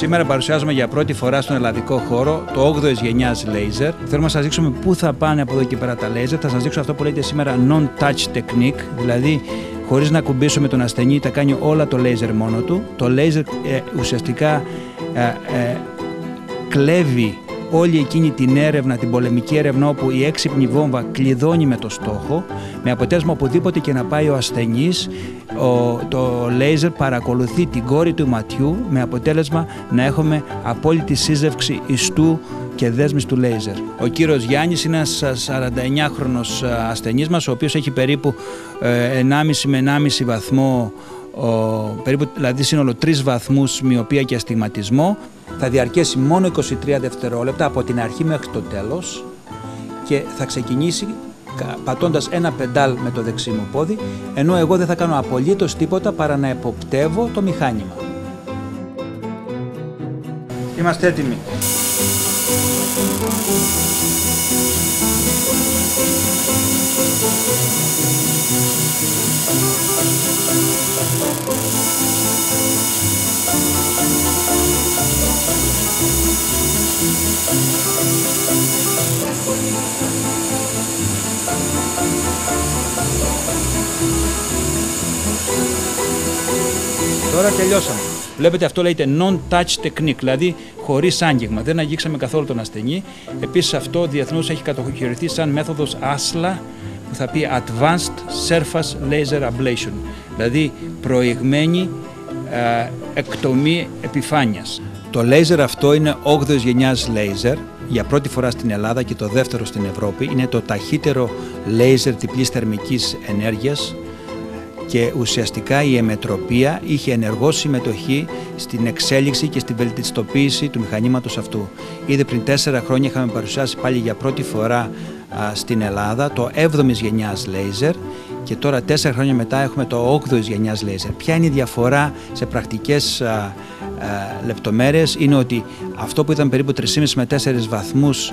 Σήμερα παρουσιάζουμε για πρώτη φορά στον ελλαδικό χώρο το 8η γενιάς laser. Θέλουμε να σας δείξουμε πού θα πάνε από εδώ και πέρα τα laser. Θα σας δείξω αυτό που λέγεται σήμερα non-touch technique, δηλαδή χωρίς να κουμπίσουμε τον ασθενή, τα κάνει όλα το laser μόνο του. Το laser ε, ουσιαστικά ε, ε, κλέβει όλη εκείνη την έρευνα, την πολεμική έρευνα όπου η έξυπνη βόμβα κλειδώνει με το στόχο, με αποτέλεσμα οπουδήποτε και να πάει ο ασθενής, το λέιζερ παρακολουθεί την κόρη του ματιού με αποτέλεσμα να έχουμε απόλυτη σύζευξη ιστού και δέσμης του λέιζερ. Ο κύριος Γιάννης είναι ένας 49χρονος ασθενής μας, ο οποίος έχει περίπου 1,5 ε, με 1,5 βαθμό περίπου, δηλαδή σύνολο 3 βαθμούς μοιοπία και αστιγματισμό. Θα διαρκέσει μόνο 23 δευτερόλεπτα από την αρχή μέχρι το τέλος και θα ξεκινήσει πατώντας ένα πεντάλ με το δεξί μου πόδι, ενώ εγώ δεν θα κάνω απολύτως τίποτα παρά να εποπτεύω το μηχάνημα. Είμαστε έτοιμοι. Τώρα τελειώσαμε. Βλέπετε αυτό λέγεται non-touch technique, δηλαδή χωρίς άγγιγμα. Δεν αγγίξαμε καθόλου τον ασθενή. Επίσης αυτό διεθνώς έχει κατοχυρηθεί σαν μέθοδος ASLA που θα πει Advanced Surface Laser Ablation, δηλαδή προηγμένη ε, εκτομή επιφάνειας. Το λέιζερ αυτό είναι 8ης γενιάς λέιζερ για πρώτη φορά στην Ελλάδα και το δεύτερο στην Ευρώπη. Είναι το ταχύτερο λέιζερ διπλής θερμικής ενέργειας και ουσιαστικά η εμετροπία είχε ενεργό συμμετοχή στην εξέλιξη και στην βελτιστοποίηση του μηχανήματος αυτού. Ήδη πριν τέσσερα χρόνια είχαμε παρουσιάσει πάλι για πρώτη φορά στην Ελλάδα το 7η γενιάς λέιζερ και τώρα τέσσερα χρόνια μετά έχουμε το 8η γενιάς λέιζερ. Ποια είναι η διαφορά σε πρακτικές α, λεπτομέρειες; Είναι ότι αυτό που ήταν περίπου 3,5 με 4 βαθμούς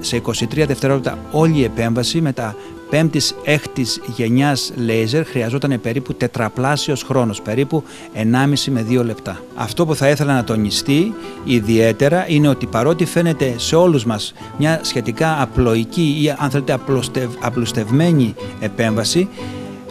σε 23 δευτερόλεπτα όλη η επέμβαση με τα πέμπτης έκτης γενιάς λέιζερ χρειαζόταν περίπου τετραπλάσιος χρόνος, περίπου 1,5 με 2 λεπτά. Αυτό που θα ήθελα να τονιστεί ιδιαίτερα είναι ότι παρότι φαίνεται σε όλους μας μια σχετικά απλοϊκή ή αν θέλετε απλουστευμένη επέμβαση,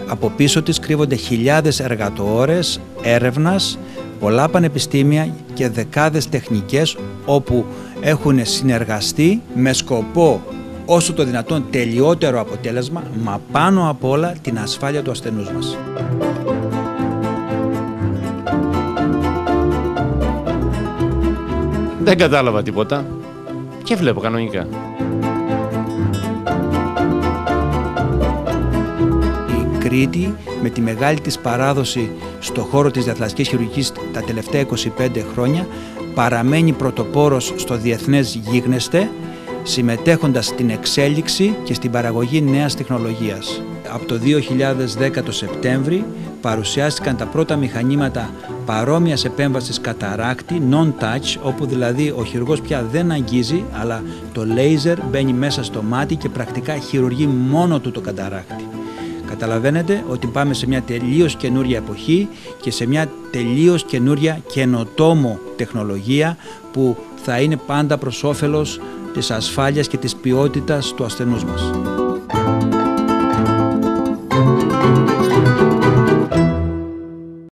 από πίσω της κρύβονται χιλιάδες εργατοόρες έρευνας, πολλά πανεπιστήμια και δεκάδες τεχνικές όπου έχουν συνεργαστεί με σκοπό όσο το δυνατόν τελειότερο αποτέλεσμα, μα πάνω απ' όλα την ασφάλεια του ασθενούς μας. Δεν κατάλαβα τίποτα και βλέπω κανονικά. Η Κρήτη με τη μεγάλη της παράδοση στο χώρο της διαθλασσικής χειρουργικής τα τελευταία 25 χρόνια παραμένει πρωτοπόρος στο διεθνές γίγνεσθε συμμετέχοντας στην εξέλιξη και στην παραγωγή νέας τεχνολογίας. Από το 2010 το Σεπτέμβρη παρουσιάστηκαν τα πρώτα μηχανήματα παρόμοιας επέμβασης καταράκτη, non-touch, όπου δηλαδή ο χειρουργός πια δεν αγγίζει, αλλά το λέιζερ μπαίνει μέσα στο μάτι και πρακτικά χειρουργεί μόνο του το καταράκτη. Καταλαβαίνετε ότι πάμε σε μια τελείως καινούρια εποχή και σε μια τελείως καινούρια καινοτόμο τεχνολογία που θα είναι πάντα προς όφελος της ασφάλειας και της ποιότητας του ασθενούς μας.